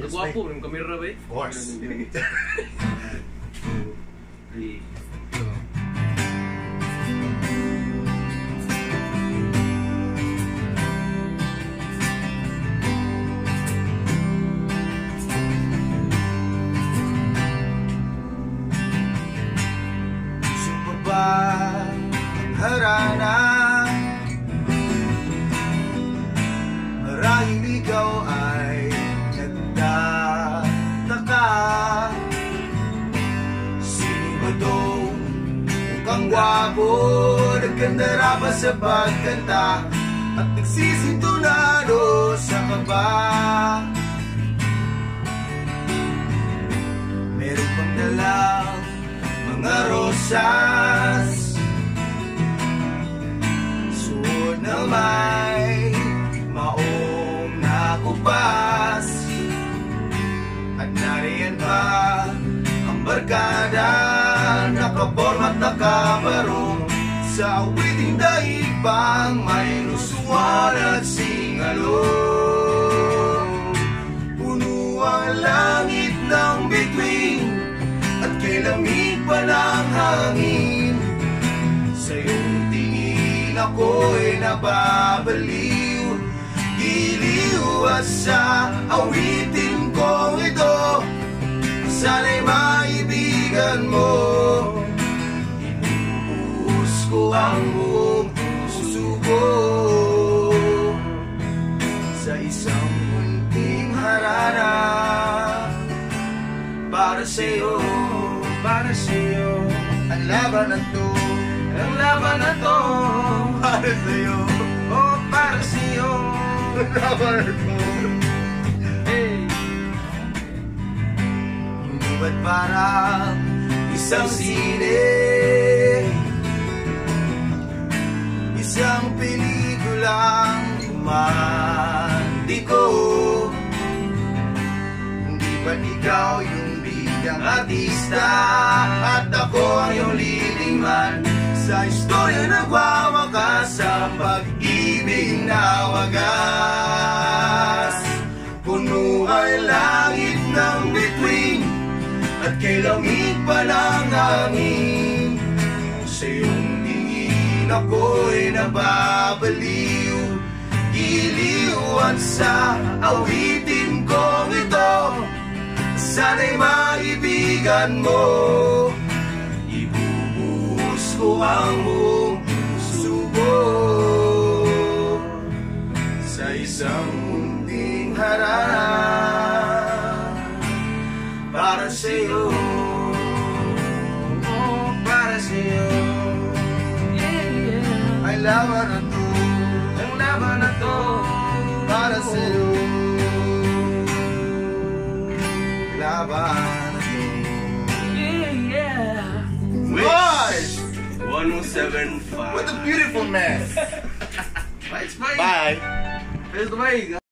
Nagwapo yung kamera ba eh? Of course. Three. Gusto pa ba ang harana? Mukhang gwapo? Nagkandara pa sa pagkanta? At nagsisintunado sa kaba? Meron pang dalang mga rosas. Suot na may maong nakupas. At nariyan pa ang barkada Nakaporma at nakabarong Sa awiting daig pang may lusuan at singalong. Puno ang langit ng bituin At kay lamig pa ng hangin. Sa iyong tingin ako'y nababaliw Giliw at sa awitin kong ko ang buong puso ko Sa isang munting harana Para sa'yo, para sa'yo. Ang laban na to, ang laban na to Para sa'yo, oh para sa'yo. Ang laban na to. Hey! Hindi ba't parang isang sine Isang pelikulang romantiko Hindi ba't ikaw yung bidang artista? At ako ang iyong leading man Sa istorya nagwawakas ang pag-ibig na wagas. Puno ay langit ng bituin At kay lamig pa ng tingin ako'y nababaliw. Giliw at sa awitin kong ito Sana'y maibigan mo. Ibubuhos ko ang buong puso Sa isang munting harana Para sa'yo. Oh, para sa'yo yeah. Ay laban na to Ang laban na to. Para sa'yo Laban na to Yeah, yeah. Boys! 107.5. What a beautiful man! Bye, bye. Bye! Bye, bye.